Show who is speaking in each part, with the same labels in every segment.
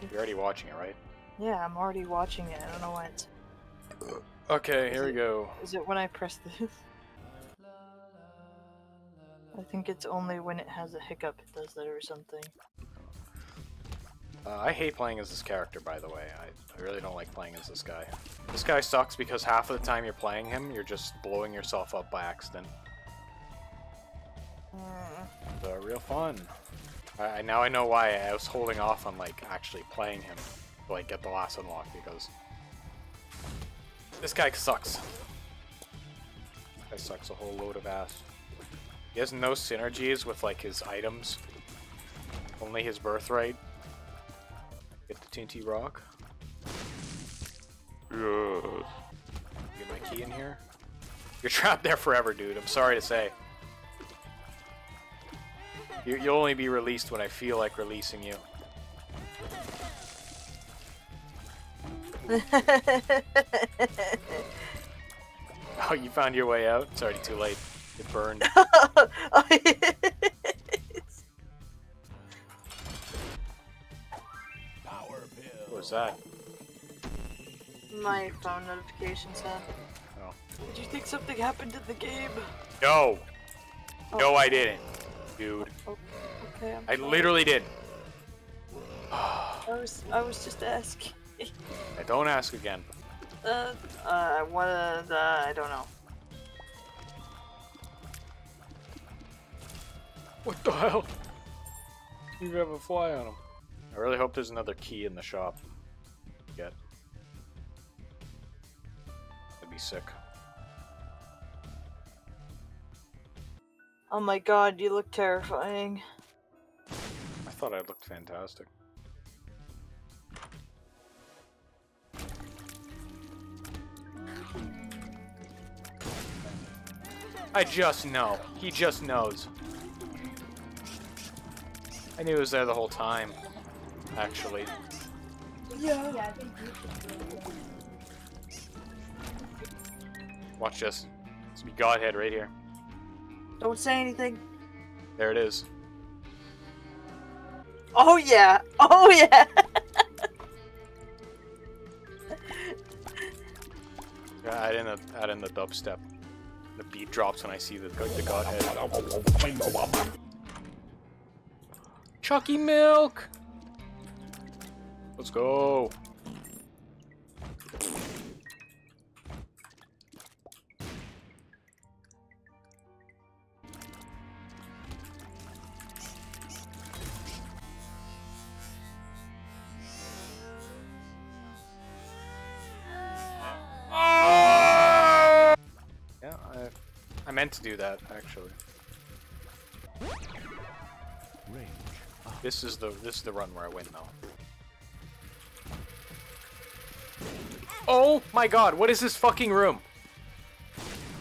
Speaker 1: weird.
Speaker 2: You're already watching it, right?
Speaker 1: Yeah, I'm already watching it. I don't know why it's.
Speaker 2: Okay, here
Speaker 1: Is
Speaker 2: we
Speaker 1: it-
Speaker 2: go.
Speaker 1: Is it when I press this? I think it's only when it has a hiccup it does that or something.
Speaker 2: Uh, I hate playing as this character, by the way. I, I really don't like playing as this guy. This guy sucks because half of the time you're playing him, you're just blowing yourself up by accident.
Speaker 1: Mm.
Speaker 2: So real fun. I, I now I know why I was holding off on like actually playing him to like get the last unlock because this guy sucks. This guy sucks a whole load of ass. He has no synergies with like his items. Only his birthright. Get the TNT rock. Yes. Get my key in here. You're trapped there forever, dude. I'm sorry to say. You, you'll only be released when I feel like releasing you. Oh, you found your way out? It's already too late. It burned. What was that?
Speaker 1: My phone notification said.
Speaker 2: Oh.
Speaker 1: Did you think something happened in the game?
Speaker 2: No!
Speaker 1: Oh.
Speaker 2: No, I didn't. Dude.
Speaker 1: Oh, okay. I'm
Speaker 2: I
Speaker 1: sorry.
Speaker 2: literally did.
Speaker 1: I was. I was just asking.
Speaker 2: I don't ask again.
Speaker 1: Uh. Uh. What? Uh, I don't know.
Speaker 2: What the hell? You have a fly on him. I really hope there's another key in the shop. Get. That'd be sick.
Speaker 1: Oh my god, you look terrifying.
Speaker 2: I thought I looked fantastic. I just know. He just knows. I knew he was there the whole time. Actually.
Speaker 1: Yeah.
Speaker 2: Watch this. Will be Godhead right here.
Speaker 1: Don't say anything.
Speaker 2: There it is.
Speaker 1: Oh yeah. Oh yeah.
Speaker 2: Yeah, Add in, a, add in the dubstep. The beat drops when I see the, the Godhead. Chucky Milk! Let's go. Meant to do that actually. This is the this is the run where I win though. Oh my god, what is this fucking room?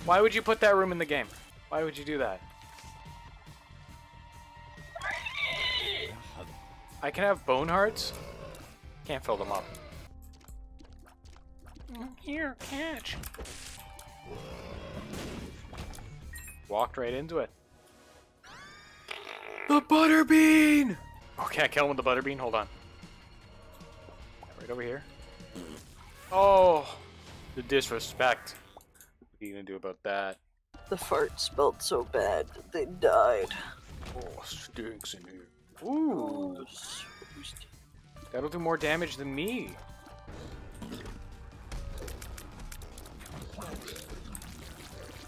Speaker 2: Why would you put that room in the game? Why would you do that? I can have bone hearts? Can't fill them up. Here, catch. Walked right into it. The butterbean! Okay, I kill him with the butterbean. Hold on. Right over here. Mm. Oh, the disrespect. What are you gonna do about that?
Speaker 1: The fart smelled so bad that they died.
Speaker 2: Oh, stinks in here. Ooh, oh, that'll do more damage than me.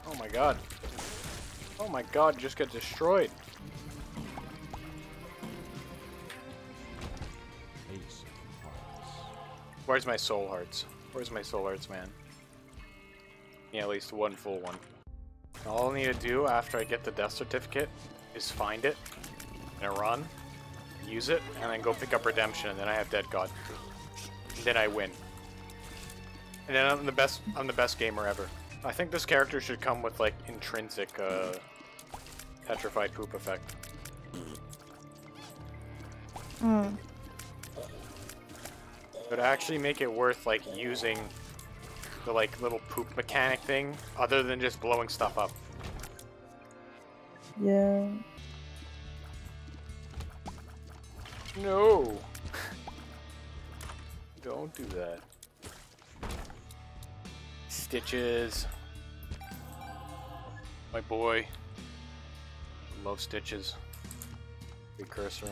Speaker 2: Oh my god. Oh my god, just got destroyed. Where's my soul hearts? Where's my soul hearts, man? Yeah, at least one full one. All I need to do after I get the death certificate is find it and run, use it, and then go pick up redemption, and then I have dead god. And then I win. And then I'm the best. I'm the best gamer ever. I think this character should come with like intrinsic uh, petrified poop effect.
Speaker 1: Hmm.
Speaker 2: But actually make it worth like using the like little poop mechanic thing, other than just blowing stuff up.
Speaker 1: Yeah.
Speaker 2: No. Don't do that. Stitches. My boy. Love stitches. Big cursor.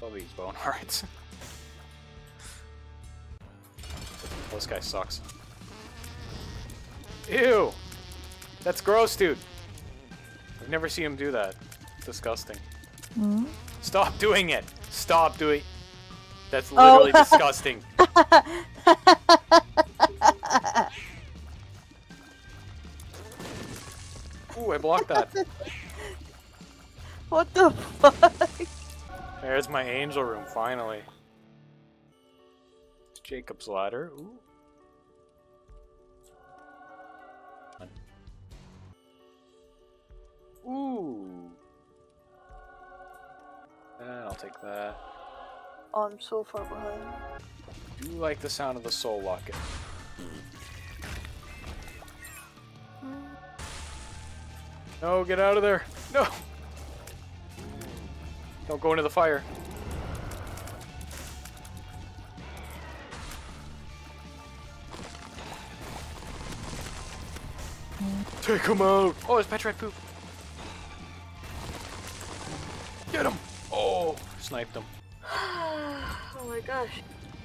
Speaker 2: Love these bone hearts. this guy sucks. Ew! That's gross, dude. I've never seen him do that. It's disgusting.
Speaker 1: Hmm?
Speaker 2: Stop doing it! Stop doing That's literally
Speaker 1: Oh.
Speaker 2: disgusting. Blocked that.
Speaker 1: What the fuck?
Speaker 2: There's my angel room, finally. It's Jacob's ladder. Ooh. Ooh. And I'll take that.
Speaker 1: Oh, I'm so far behind.
Speaker 2: Do you like the sound of the soul locket? No, get out of there. No. Don't go into the fire. Take him out. Oh, it's Petrified Poop. Get him. Oh, sniped him.
Speaker 1: oh my gosh.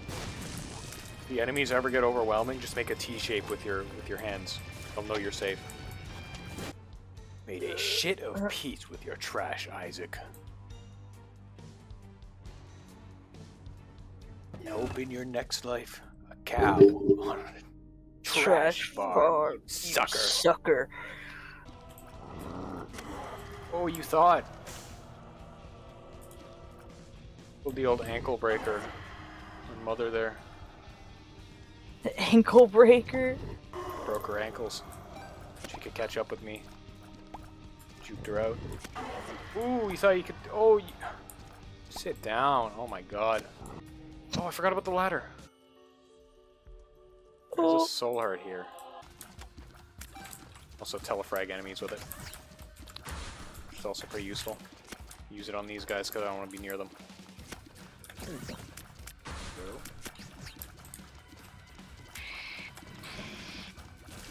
Speaker 2: If the enemies ever get overwhelming, just make a T shape with your with your hands. They'll know you're safe. Made a shit of peace with your trash, Isaac. And hope in your next life, a cow on a trash, farm, you
Speaker 1: you
Speaker 2: sucker.
Speaker 1: Sucker.
Speaker 2: Oh, you thought. The old ankle breaker. Her mother there
Speaker 1: The ankle breaker.
Speaker 2: broke her ankles. She could catch up with me. Juked her out. Ooh, you thought you could. Oh, you... sit down. Oh my god. Oh, I forgot about the ladder. There's
Speaker 1: Oh.
Speaker 2: a soul heart here. Also, telefrag enemies with it. It's also pretty useful. Use it on these guys because I don't want to be near them.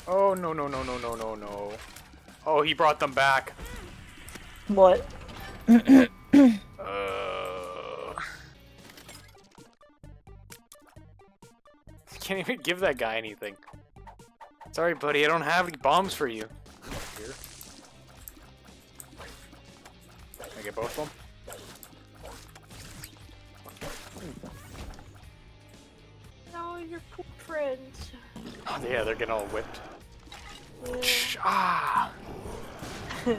Speaker 2: Oh, no, no, no, no, no, no, no. Oh, he brought them back.
Speaker 1: What?
Speaker 2: Uh... Can't even give that guy anything. Sorry, buddy, I don't have any bombs for you. Here. Can I get both of them?
Speaker 1: No, your poor friends.
Speaker 2: Oh, yeah, they're getting all whipped. Shh, ah! Die.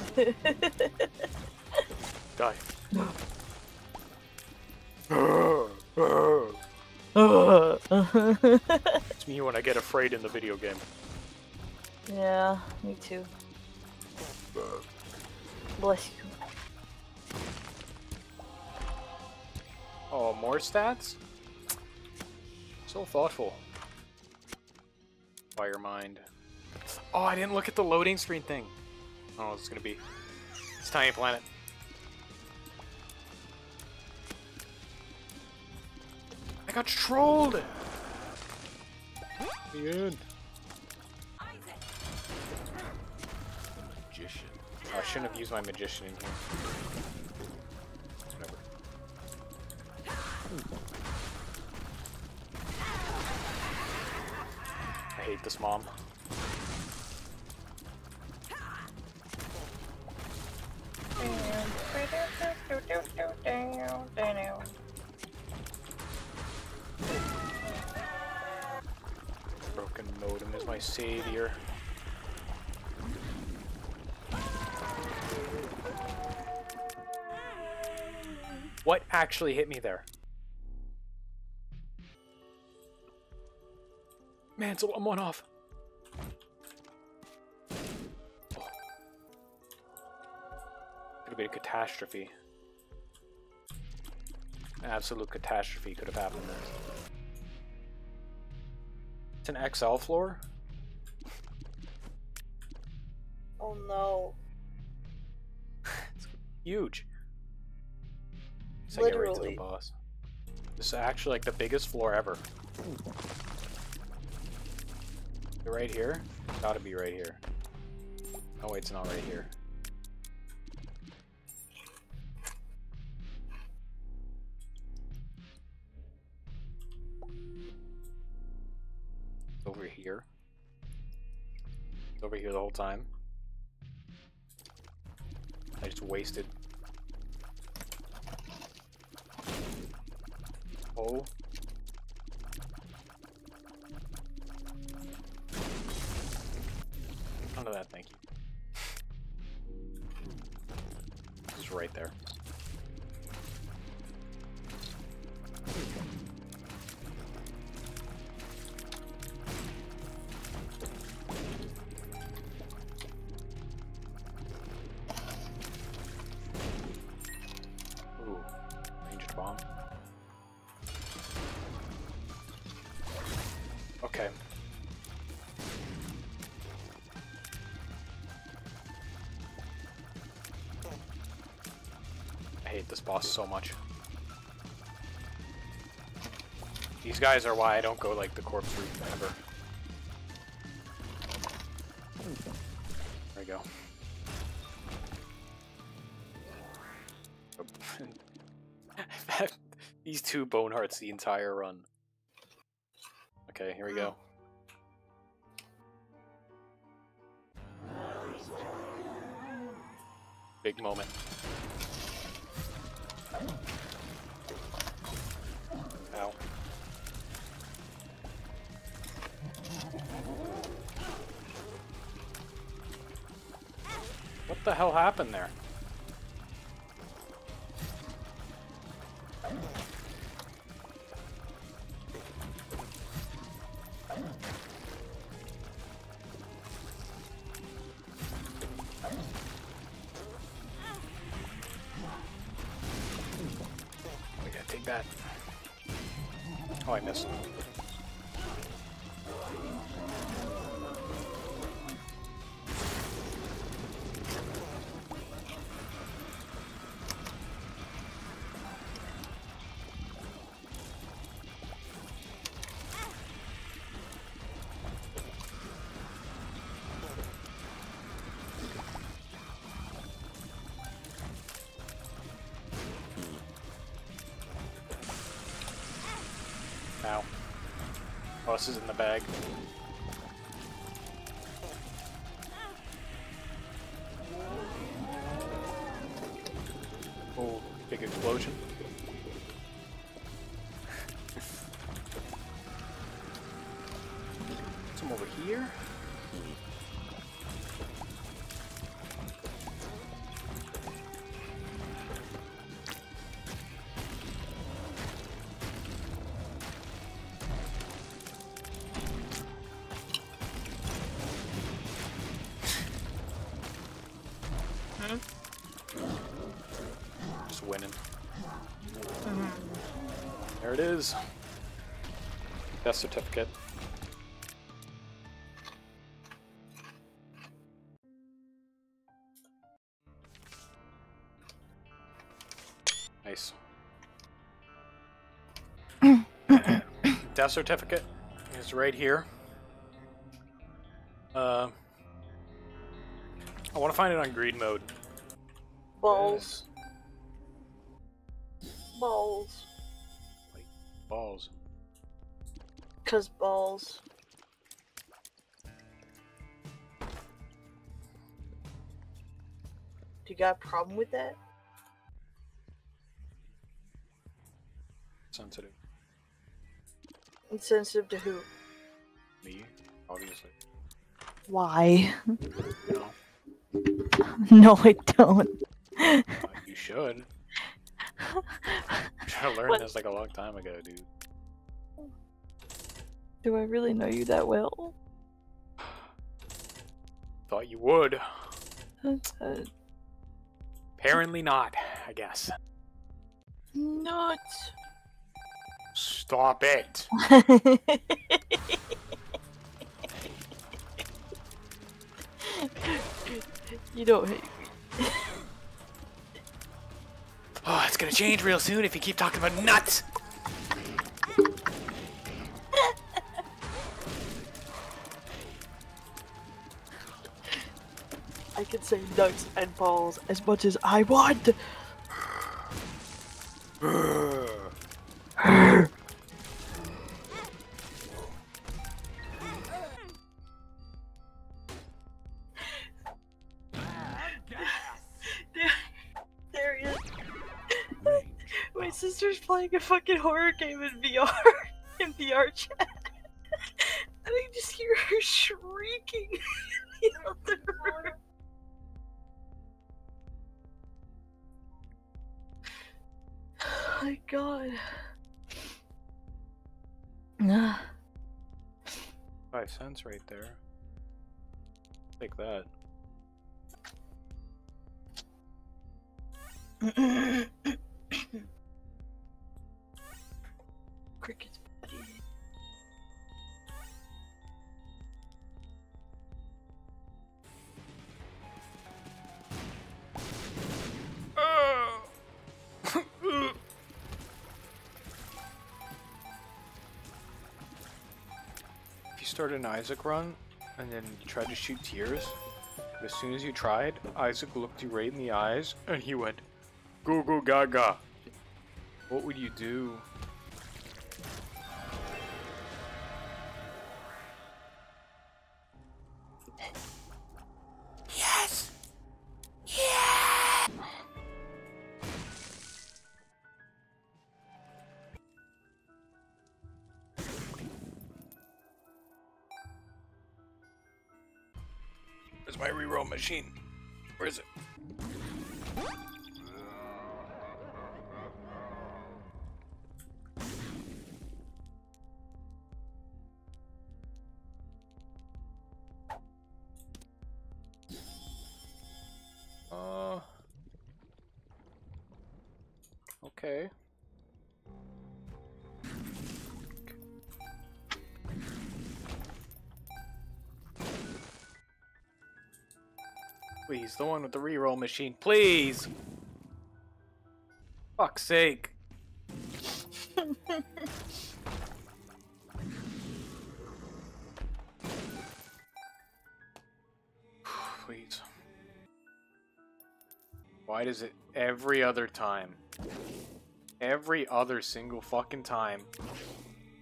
Speaker 2: It's me when I get afraid in the video game.
Speaker 1: yeah, me too. Bless you.
Speaker 2: Oh, more stats? So thoughtful. Fire mind. Oh, I didn't look at the loading screen thing. I don't know what it's gonna be. It's Tiny Planet. I got trolled! The end.
Speaker 3: Magician.
Speaker 2: Oh, I shouldn't have used my magician in here. Whatever. I hate this mom. Modem is my savior. What actually hit me there? Mansell, I'm one off. Could have been a catastrophe. Absolute catastrophe could have happened there. It's an XL floor?
Speaker 1: Oh no.
Speaker 2: Huge. So I get right to the
Speaker 1: Literally.
Speaker 2: boss. This is actually like the biggest floor ever. Right here? Gotta be right here. Oh wait, it's not right here. Here. Over here the whole time. I just wasted. Oh. None of that, thank you. Is right there. Hate this boss so much. These guys are why I don't go like the corpse route ever. There we go. These two bone hearts the entire run. Okay, here we go. Big moment. What the hell happened there? Is in the bag. There it is. Death certificate. Nice. Death certificate is right here. Uh, I want to find it on greed mode.
Speaker 1: Balls. Balls.
Speaker 2: Like balls.
Speaker 1: Cause balls. Do you got a problem with that?
Speaker 2: Sensitive.
Speaker 1: Insensitive to who?
Speaker 2: Me, obviously.
Speaker 1: Why?
Speaker 2: No,
Speaker 1: no, I don't.
Speaker 2: uh, you should. I tried to learn
Speaker 1: What?
Speaker 2: this like a long time ago, dude.
Speaker 1: Do I really know you that well?
Speaker 2: Thought you would. Apparently not, I guess.
Speaker 1: Not.
Speaker 2: Stop it.
Speaker 1: you don't hate me.
Speaker 2: Oh, it's gonna change real soon if you keep talking about nuts!
Speaker 1: I can say nuts and balls as much as I want! Playing a fucking horror game in VR in VR chat, and I just hear her shrieking in the other room. Oh my god. Ah.
Speaker 2: Five cents right there. Take that.
Speaker 1: Cricket's Body.
Speaker 2: If you start an Isaac run and then you try to shoot tears, as soon as you tried, Isaac looked you right in the eyes and he went, Goo goo gaga. What would you do? My reroll machine? The one with the reroll machine, please. Fuck's sake. please. Why does it every other time? Every other single fucking time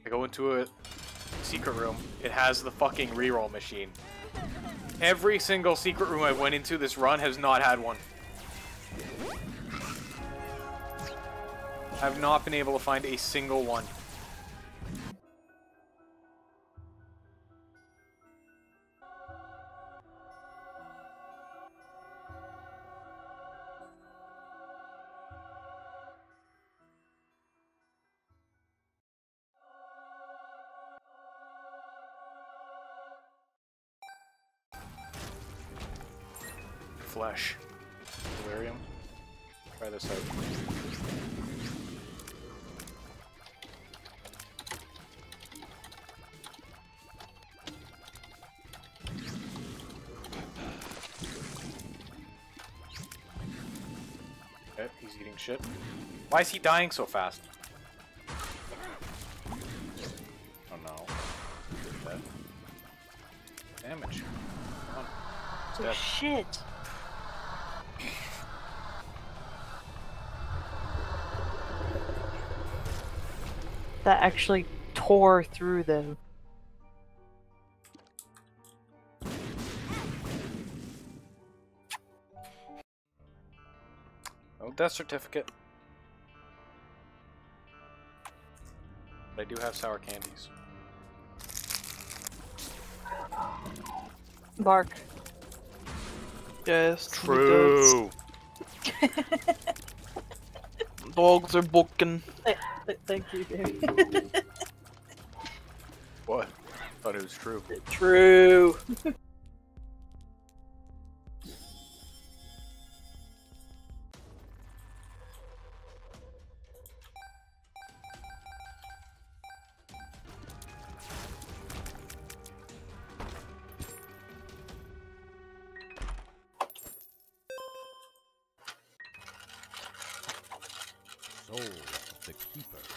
Speaker 2: I go into a secret room, it has the fucking reroll machine. Every single secret room I went into this run has not had one. I've not been able to find a single one. Flesh. Delirium. Try this out. Okay, he's eating shit. Why is he dying so fast? Oh no. Damage.
Speaker 1: Oh shit! That actually tore through them.
Speaker 2: Oh, death certificate. But I do have sour candies.
Speaker 1: Bark.
Speaker 3: Yes.
Speaker 2: True.
Speaker 3: does. Dogs are booking.
Speaker 1: Thank you, Gary.
Speaker 2: What? Thought it was true.
Speaker 1: True.
Speaker 4: Soul of the Keeper.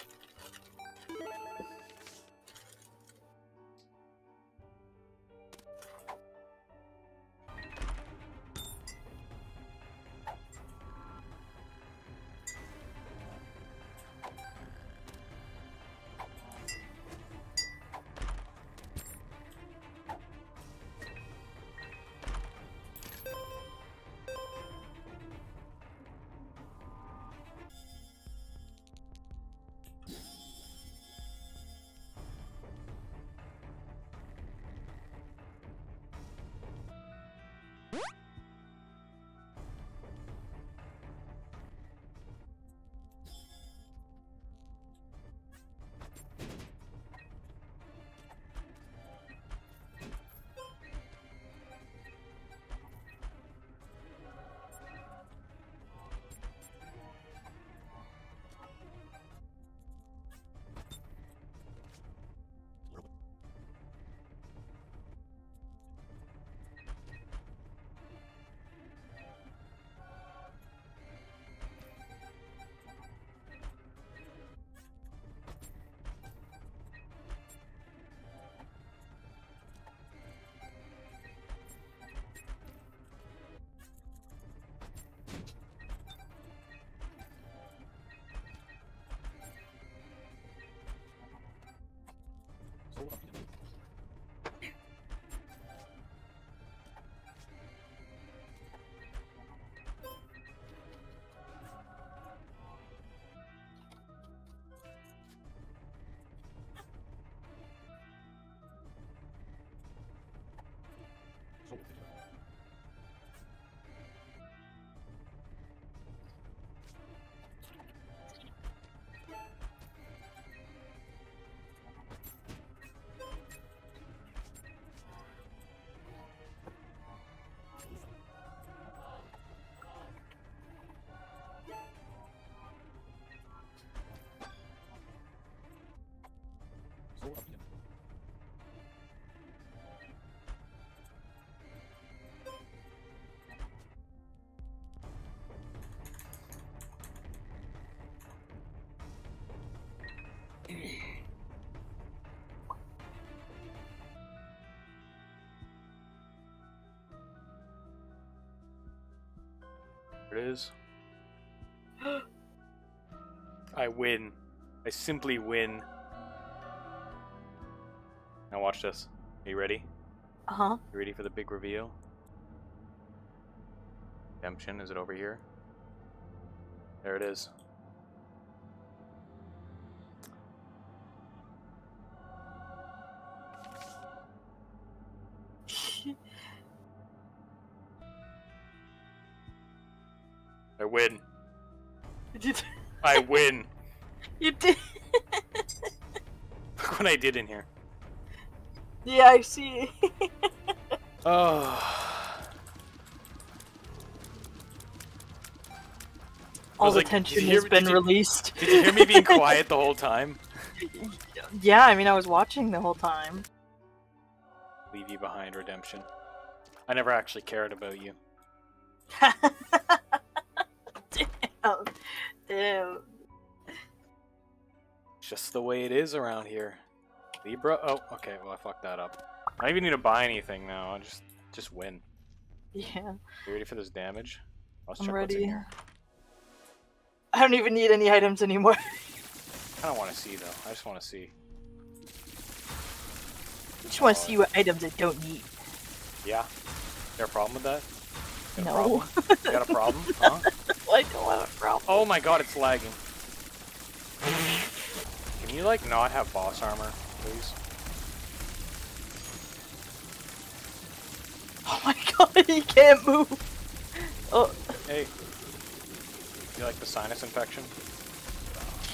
Speaker 4: Soul
Speaker 2: it is. I win. I simply win. Now watch this. Are you ready?
Speaker 1: Uh huh.
Speaker 2: You ready for the big reveal? Redemption, is it over here? There it is. I win.
Speaker 1: you did.
Speaker 2: I win.
Speaker 1: You did.
Speaker 2: Look what I did in here.
Speaker 1: yeah, I see.
Speaker 2: Oh.
Speaker 1: All
Speaker 2: was
Speaker 1: the
Speaker 2: like, did
Speaker 1: tension
Speaker 2: you hear
Speaker 1: has
Speaker 2: me-
Speaker 1: been
Speaker 2: did you-
Speaker 1: released.
Speaker 2: Did you hear me being quiet the whole time?
Speaker 1: Yeah, I mean, I was watching the whole time.
Speaker 2: Leave you behind, Redemption. I never actually cared about you.
Speaker 1: Um, um, Damn.
Speaker 2: Damn. Just the way it is around here. Libra? Oh, okay, well I fucked that up. I don't even need to buy anything now, I just just win.
Speaker 1: Yeah,
Speaker 2: You ready for this damage? Let's
Speaker 1: I'm
Speaker 2: check what's in
Speaker 1: ready. I don't even need any items anymore.
Speaker 2: I don't want to see though. I just want to see.
Speaker 1: I just want to oh. see what items I don't need.
Speaker 2: Yeah? There a problem with that? Got a
Speaker 1: No.
Speaker 2: problem? You got a problem? Huh?
Speaker 1: Don't have a.
Speaker 2: Oh my god, it's lagging. Can you like not have boss armor, please?
Speaker 1: Oh my god, he can't move. Oh,
Speaker 2: Hey. You like the sinus infection?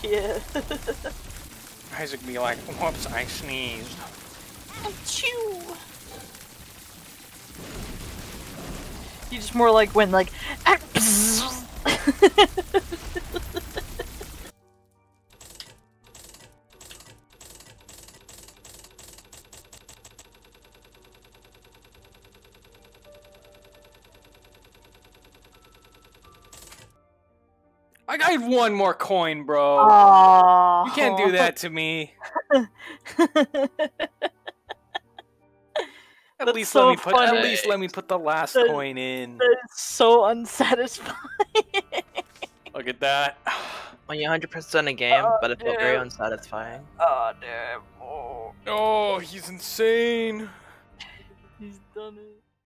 Speaker 1: yeah.
Speaker 2: Isaac be like, whoops, I sneezed.
Speaker 1: Achoo. You just more like when like. ah,
Speaker 2: I got one more coin, bro.
Speaker 1: Aww.
Speaker 2: you can't do that to me. At
Speaker 1: That's
Speaker 2: least
Speaker 1: so
Speaker 2: let me put.
Speaker 1: funny.
Speaker 2: At least let me put the last
Speaker 1: That-
Speaker 2: coin in.
Speaker 1: That is so unsatisfying.
Speaker 2: Look at that.
Speaker 3: When you 100% a game,
Speaker 1: Oh,
Speaker 3: but it felt very
Speaker 1: oh,
Speaker 3: unsatisfying.
Speaker 1: oh damn! Oh,
Speaker 2: Oh, he's insane.
Speaker 1: he's done it.